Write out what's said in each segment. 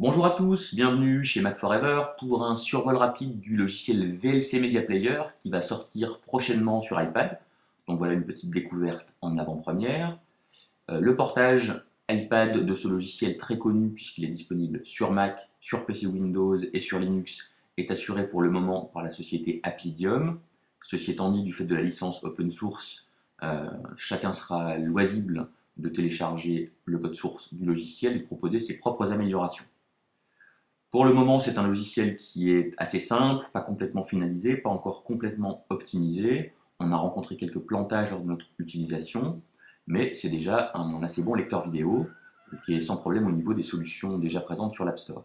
Bonjour à tous, bienvenue chez Mac Forever pour un survol rapide du logiciel VLC Media Player qui va sortir prochainement sur iPad. Donc voilà une petite découverte en avant-première. Euh, le portage iPad de ce logiciel très connu puisqu'il est disponible sur Mac, sur PC Windows et sur Linux est assuré pour le moment par la société Appidium. Ceci étant dit, du fait de la licence open source, euh, chacun sera loisible de télécharger le code source du logiciel et proposer ses propres améliorations. Pour le moment, c'est un logiciel qui est assez simple, pas complètement finalisé, pas encore complètement optimisé. On a rencontré quelques plantages lors de notre utilisation, mais c'est déjà un assez bon lecteur vidéo qui est sans problème au niveau des solutions déjà présentes sur l'App Store.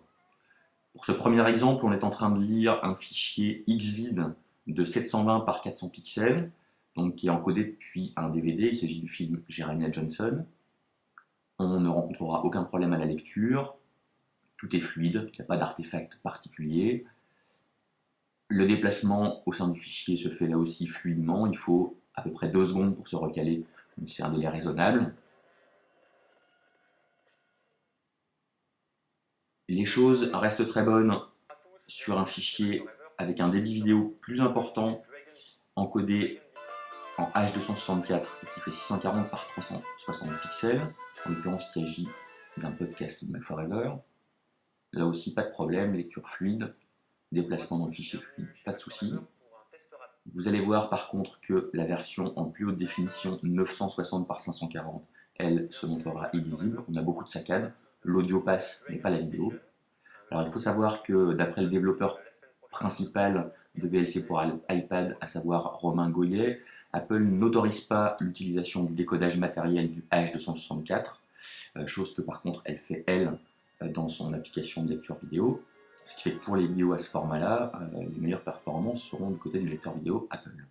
Pour ce premier exemple, on est en train de lire un fichier XVID de 720 par 400 pixels, donc qui est encodé depuis un DVD, il s'agit du film Jeremiah Johnson. On ne rencontrera aucun problème à la lecture, tout est fluide, il n'y a pas d'artefact particulier. Le déplacement au sein du fichier se fait là aussi fluidement, il faut à peu près deux secondes pour se recaler, c'est un délai raisonnable. Les choses restent très bonnes sur un fichier avec un débit vidéo plus important, encodé en H264 et qui fait 640 par 360 pixels. En l'occurrence, il s'agit d'un podcast de Forever. Là aussi, pas de problème, lecture fluide, déplacement dans le fichier fluide, pas de souci. Vous allez voir par contre que la version en plus haute définition 960 par 540, elle se montrera illisible. On a beaucoup de saccades. L'audio passe, mais pas la vidéo. Alors il faut savoir que d'après le développeur principal de VLC pour iPad, à savoir Romain Goyet, Apple n'autorise pas l'utilisation du décodage matériel du H264, euh, chose que par contre elle fait elle dans son application de lecture vidéo. Ce qui fait que pour les vidéos à ce format-là, euh, les meilleures performances seront du côté du lecteur vidéo Apple.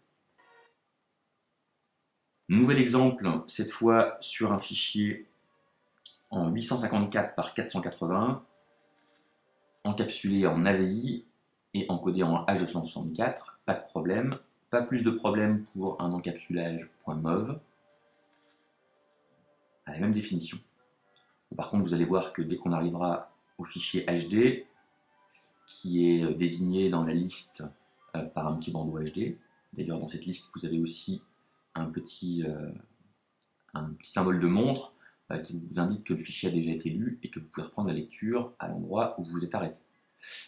Nouvel exemple, cette fois sur un fichier en 854 par 480, encapsulé en AVI et encodé en H264, pas de problème. Pas plus de problème pour un encapsulage .mov, à la même définition. Par contre, vous allez voir que dès qu'on arrivera au fichier HD, qui est euh, désigné dans la liste euh, par un petit bandeau HD, d'ailleurs dans cette liste vous avez aussi un petit, euh, un petit symbole de montre qui vous indique que le fichier a déjà été lu et que vous pouvez reprendre la lecture à l'endroit où vous vous êtes arrêté.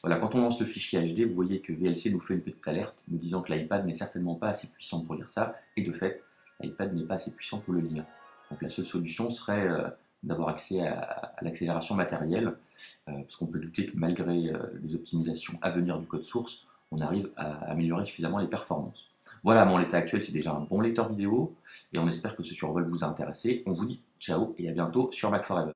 Voilà, quand on lance le fichier HD, vous voyez que VLC nous fait une petite alerte nous disant que l'iPad n'est certainement pas assez puissant pour lire ça, et de fait, l'iPad n'est pas assez puissant pour le lire. Donc la seule solution serait d'avoir accès à, l'accélération matérielle, euh, parce qu'on peut douter que malgré euh, les optimisations à venir du code source, on arrive à améliorer suffisamment les performances. Voilà, mon état actuel, c'est déjà un bon lecteur vidéo, et on espère que ce survol vous a intéressé. On vous dit ciao et à bientôt sur Mac Forever.